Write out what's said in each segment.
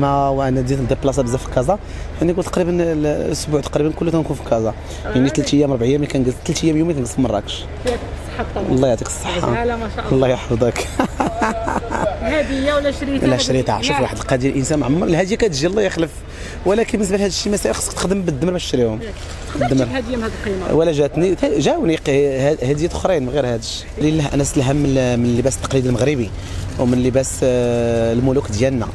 ما وأنا ديت نديبلاصا بزاف في كازا. يعني قلت تقريبا الأسبوع تقريبا كله تنكون في كازا. يعني ثلاث أيام أربع أيام كنجلس ثلاث أيام يومين كنجلس في مراكش. الله يعطيك الصحة. غزالة ما شاء الله. الله يحفظك. هدية ولا شريتها؟ لا شريتها. شوف واحد القضية الإنسان معمر الهدية كتجي الله يخلف. ولكن بالنسبة لهذا الشيء مسائل خصك تخدم بالدمر باش تشريهم. الدمر. تجيب هدية من هذه القيمة. ولا جاتني. جاوني هديات أخرين من غير هذا الشيء. لله أنا سلهم من من اللباس التقليدي المغربي ومن لباس آه، الملوك ديالنا.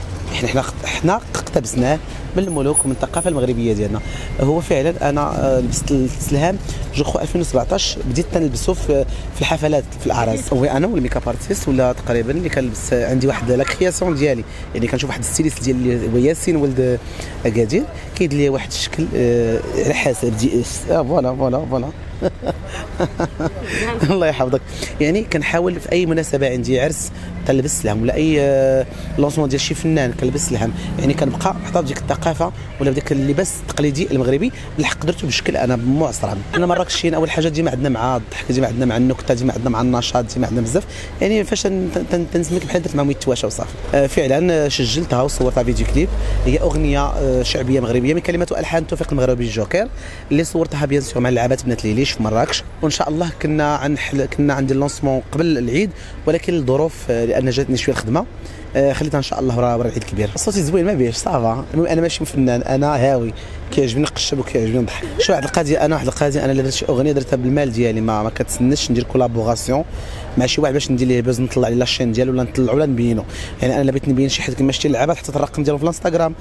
إحنا إحنا إحنا اقتبسناه من الملوك ومن الثقافة المغربية ديالنا. هو فعلا أنا آه، لبست السلهام je crois 2017 بديت تنلبسه في في الحفلات في الأعراس. هو أنا ولا make-up artiste ولا تقريبا اللي كنلبس عندي واحد la création ديالي. يعني كنشوف واحد ال styliste ديالي هو ياسين ولد اكادير كيدير لي واحد الشكل آه، على حسب. دي آه، voilà voilà voilà. الله يحفظك. يعني كنحاول في أي مناسبة عندي عرس تلبس لهم ولا أي آه، لونسمون ديال شي فنان كنلبس لهم يعني كنبقى محتفظ بديك الثقافة ولا بديك اللباس التقليدي المغربي بالحق درته بشكل أنا معصرا أنا مراكشيين أول حاجة ديما عندنا مع الضحك ديما عندنا مع النكتة ديما عندنا مع النشاط ديما عندنا بزاف. يعني فاش تن- تن- تنسميك بحال درت معهم يتواشى وصافي. آه، فعلا سجلتها وصورتها فيديو كليب. هي أغنية آه، شعبية مغربية من كلمات والحان توفيق المغربي الجوكر اللي صورتها bien sûr مع لعبات بنات ليليش في مراكش. وإن شاء الله كنا عن. كنا عندي ال lancement قبل العيد ولكن الظروف آه، لأن جاتني شوية الخدمه آه، خليتها إن شاء الله ورا ورا العيد الكبير صوتي زوين ما بيش ça va. المهم أنا ماشي فنان أنا هاوي. كيعجبني نقشب وكيعجبني نضحك. شو واحد القضية أنا واحد القضية أنا درت شي أغنية درتها بالمال ديالي ما ما كتسناش ندير collaboration مع شي واحد باش ندير ليه buzz نطلع ليه la chaîne ديالو ولا نطلعو ولا نبينو. يعني أنا بغيت نبين شي حد كما شتي اللعبه حطيت الرقم ديالو في الانستغرام.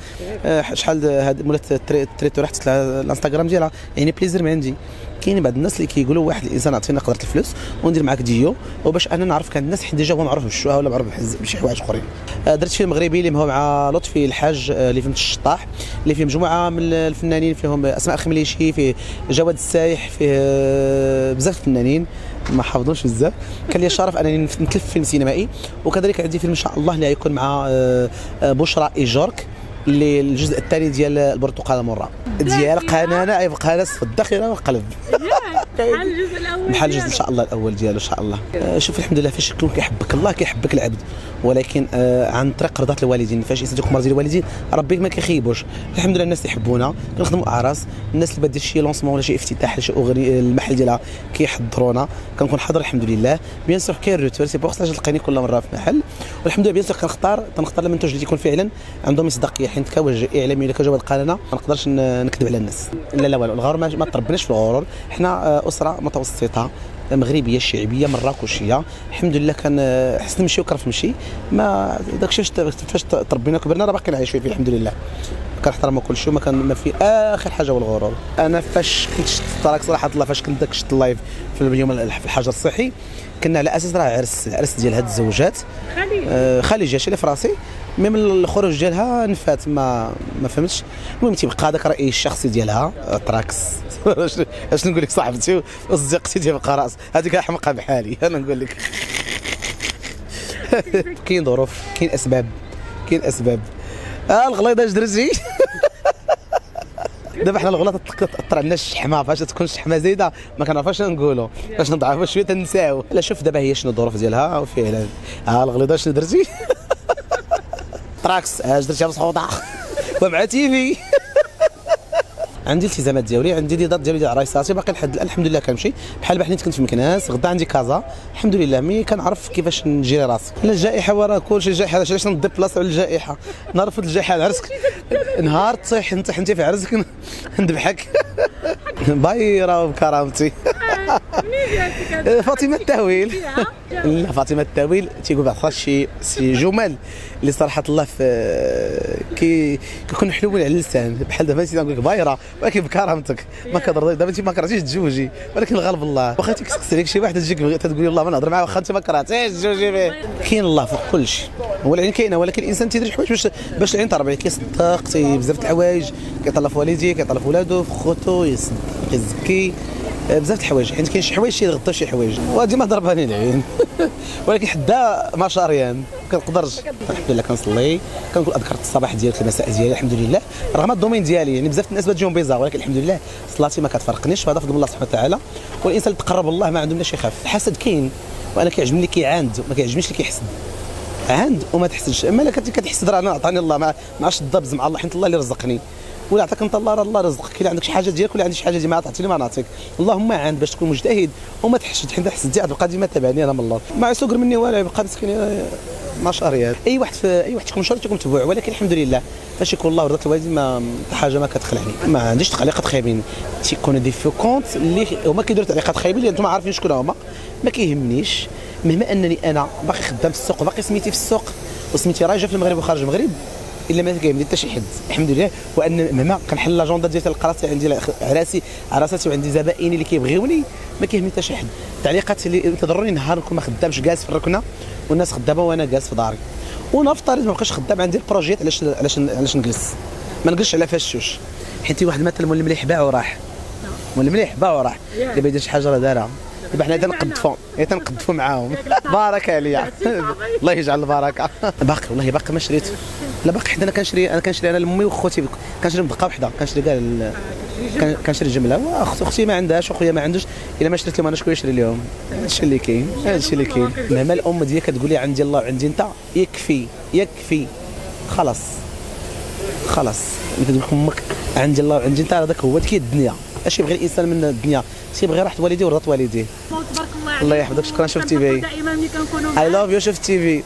آه، شحال هاد مولات ال trai- ال traiteur حطيت الانستغرام ديالها. يعني plaisir من عندي. كاين بعض الناس اللي كيقولوا واحد الإنسان عطينا قدره الفلوس وندير معاك ديو وباش أنا نعرف كان الناس حيت déjà هو معروف بالشوها ولا معروف بشي حوايج أخرين. آه، درت فيلم مغربي اللي هو مع لطفي الحاج آه، اللي في الشطاح اللي فيه مجموعه من الفنانين فيهم أسماء خمليشي فيه جواد السايح فيه آه، بزاف الفنانين. ما حافظوش بزاف. كان لي الشرف أنني نتلف فيلم سينمائي. وكذلك عندي فيلم إن شاء الله اللي غيكون مع بشرى ايجورك اللي الجزء الثاني ديال البرتقاله مرة. ديال قنانة يبقى ناس في الذاكرة والقلب بحال الجزء الأول بحال الجزء. إن شاء الله الأول ديالو إن شاء الله. آه، شوف الحمد لله فاش يكون كيحبك. الله كيحبك العبد. ولكن آه، عن طريق رضا الوالدين فاش يسدوك مرضي الوالدين ربي ما كيخيبوش. الحمد لله الناس يحبونا. كنخدموا أعراس. الناس اللي بدير شي lancement ولا شي افتتاح ولا شي اغنيه المحل ديالها كيحضرونا. كنكون حاضر الحمد لله. bien sûr كاين retour c'est pour تلقاني كل مرة في محل. والحمد لله bien sûr كنختار كنختار المنتوج اللي يكون فعلا عندهم مصداقية حيت كوجه إعلامي ولا كجواد القناه ما نقدرش نكذب على الناس. لا لا والو. الغرور ما, تربناش في الغرور. حنا آه، أسرة متوسطة مغربية شعبية مراكشية. الحمد لله كان آه، حسن نمشي وكرف نمشي ما داكشي فاش فاش تربينا وكبرنا راه باقي عايشين فيه الحمد لله. كنحترموا كل شيء وما كان ما في آخر حاجة هو الغرور. أنا فاش كنت شفت صراحة الله فاش كنت داك شفت ال live في اليوم في الحجر الصحي كنا على أساس راه عرس عرس ديال هاد الزوجات. خلي آه، خالي جا اللي في راسي mais من الخروج ديالها نفات ما ما فهمتش. المهم تيبقى هذاك الراي الشخصي ديالها آه، تراكس. اش نقول لك صاحبتي وصديقتي تيبقى رأس. هذيك حمقى بحالي أنا نقول لك. كاين ظروف كاين أسباب كاين أسباب. آه الغليظة اش درتي؟ دابا حنا الغلط تطر عندنا الشحمة فاش تكون الشحمة زايدة ما كنعرفوش نقولوا فاش نضعفوا شوية تنساو لا شوف دابا هي شنو الظروف ديالها وفعلا. ها الغليظة شنو درتي؟ تراكس اش درتي مسخوطه ومع TV. عندي التزامات ديالي عندي ديدات ديالي ديال عرايساتي باقي لحد الآن الحمد لله كنمشي. بحال بحال كنت في مكناس غدا عندي كازا. الحمد لله mais كنعرف كيفاش ن gérer راسي. لا الجائحه وراه كلشي جائحة علاش نديبلاص على الجائحة؟ نرفض الجائحة على عرسك. نهار تصيح انت انت في عرسك نذبحك. بايره بكرامتي. منين جاتك هذا؟ فاطمة التأويل؟ لا فاطمة التأويل تيقول بعض شي شي جمل اللي صراحة الله في كي كيكونوا حلوين على اللسان. بحال دابا انت نقول لك بايره ولكن بكرامتك. ما كترضي دابا انت ما كرهتيش تزوجي ولكن الغالب الله. واخا تيكسكس عليك شي واحد تجيك تقول والله ما نهضر معاه واخا انت ما كرهتيش تزوجي به. كاين الله فوق كل شيء هو العين كاينة ولكن الإنسان تيدير شي حوايج باش باش العين تربي كيصدق تي بزاف د الحوايج كيطلع في والديه كيطلع في ولادو في خوتو يصدق يزكي. بزاف د الحوايج. حيت كاين شي حوايج تيغطوا شي حوايج. وديما ضرباني العين. ولكن حدا ما شاريان. ما كنقدرش. الحمد لله كنصلي. كنقول اذكار الصباح ديالي المساء ديالي الحمد لله. رغم ال domaine ديالي. يعني بزاف الناس بتجيهم bizarre ولكن الحمد لله صلاتي ما كتفرقنيش. فهذا فضل الله سبحانه وتعالى. والإنسان اللي تقرب الله ما عنده لا شي يخاف الحسد كاين وأنا كيعجبني اللي كيعاند ما كيعجبنيش اللي كيحسد. عند وما تحسدش. أما الا كتحسد راه أنا عطاني الله ما عرفتش الضبز مع الله حيت الله اللي رزقني. ولا عطاك انت الله راه الله رزقك. الا عندك شي حاجة ديالك ولا عندي شي حاجة ديالي ما تعطيني ما نعطيك. اللهم عند باش تكون مجتهد وما تحسد حيت حسدتي غتبقى ديما تابعني أنا من الله. ما سوقر مني والو يبقى مسكين آه، ما شاريات أي واحد في أي واحد تكون مشهور تكون متبوع ولكن الحمد لله فاش يكون الله ورضات الوالدين ما حاجة ما كتخلعني. ما عنديش تعليقات خايبين. تيكونوا des faux comptes اللي هما كيديروا تعليقات خايبين اللي أنتم عارفين شكون هما. ما كيهمنيش. مهما أنني أنا باقي خدام في السوق باقي سميتي في السوق وسميتي راجع في المغرب وخارج المغرب. إلا ما كيهمني حتى شي حد الحمد لله وأن مهما كنحل l'agenda ديال العراسي عندي عراسي عراساتي وعندي زبائني اللي كيبغيوني ما كيهمني حتى شي حد التعليقات اللي تضرني نهار نكون ما خدامش جالس في الركنة والناس خدامة وأنا جالس في داري. ونفترض ما بقاش خدام عندي البروجيات علاش علاش علاش نجلس. ما نجلسش على فاشوش حيت واحد مثلا مولي مليح باع وراح. مولي مليح باع وراح. دابا يدير شي حاجة راه دارها. دابا حنا تنقدفوا حنا تنقدفوا معاهم. بارك عليا. الله يجعل البركة. باقي والله باقي ما شريت. لا باقي حتى أنا كنشري أنا كنشري أنا لأمي وخوتي كنشري بدقه وحده كنشري كاع كنشري جملة. واخت أختي ما عندهاش وخويا ما عندوش. إلا ما شريت لهم أنا شكون يشري لهم؟ هادشي اللي كاين هادشي اللي كاين. مهما الأم ديالك كتقول لي عندي الله وعندي أنت يكفي يكفي. خلاص. خلاص. انت تقول لك أمك عندي الله وعندي أنت هذاك هو هذيك هي الدنيا. أش يبغي الإنسان من الدنيا؟ تيبغي راحة والديه ورضا والديه؟ الله يحفظك، شكراً، شوف تيفي. دائما ملي كنكونوا I love you شوف تيفي.